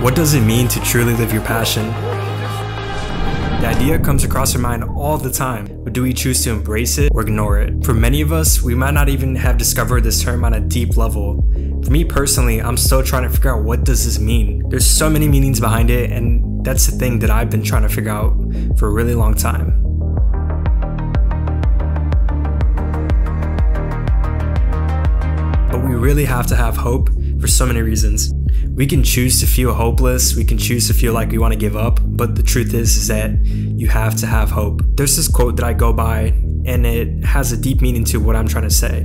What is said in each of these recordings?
What does it mean to truly live your passion? The idea comes across our mind all the time, but do we choose to embrace it or ignore it? For many of us, we might not even have discovered this term on a deep level. For me personally, I'm still trying to figure out what does this mean. There's so many meanings behind it, and that's the thing that I've been trying to figure out for a really long time. But we really have to have hope for so many reasons. We can choose to feel hopeless, we can choose to feel like we want to give up, but the truth is is that you have to have hope. There's this quote that I go by and it has a deep meaning to what I'm trying to say.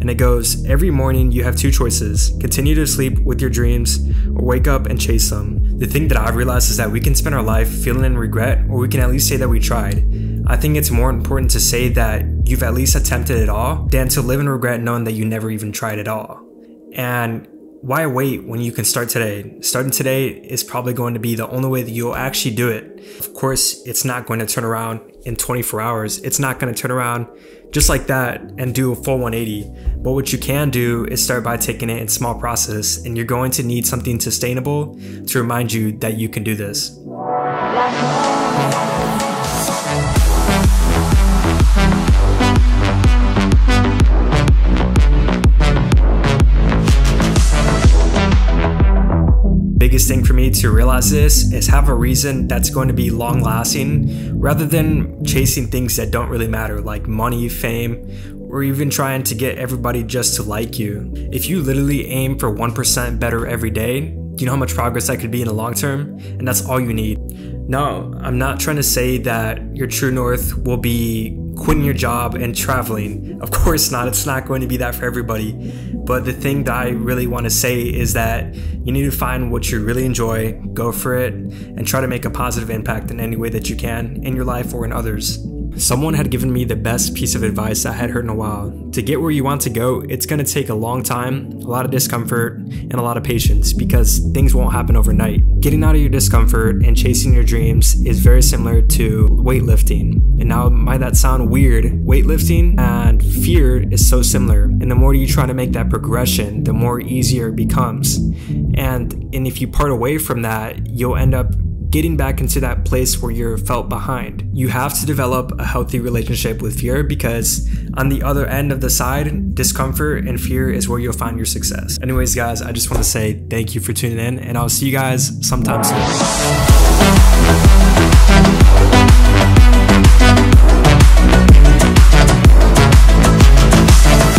And it goes, every morning you have two choices. Continue to sleep with your dreams or wake up and chase them. The thing that I've realized is that we can spend our life feeling in regret or we can at least say that we tried. I think it's more important to say that you've at least attempted it all than to live in regret knowing that you never even tried at all. And why wait when you can start today? Starting today is probably going to be the only way that you'll actually do it. Of course, it's not going to turn around in 24 hours. It's not going to turn around just like that and do a full 180. But what you can do is start by taking it in small process and you're going to need something sustainable to remind you that you can do this. Biggest thing for me to realize this is have a reason that's going to be long lasting rather than chasing things that don't really matter like money, fame, or even trying to get everybody just to like you. If you literally aim for 1% better every day, do you know how much progress that could be in the long term? And that's all you need. No, I'm not trying to say that your true north will be quitting your job and traveling. Of course not, it's not going to be that for everybody. But the thing that I really want to say is that you need to find what you really enjoy, go for it, and try to make a positive impact in any way that you can in your life or in others. Someone had given me the best piece of advice I had heard in a while. To get where you want to go, it's going to take a long time, a lot of discomfort, and a lot of patience because things won't happen overnight. Getting out of your discomfort and chasing your dreams is very similar to weightlifting. And now, might that sound weird? Weightlifting and fear is so similar. And the more you try to make that progression, the more easier it becomes. And, and if you part away from that, you'll end up getting back into that place where you're felt behind. You have to develop a healthy relationship with fear because on the other end of the side, discomfort and fear is where you'll find your success. Anyways, guys, I just want to say thank you for tuning in and I'll see you guys sometime soon.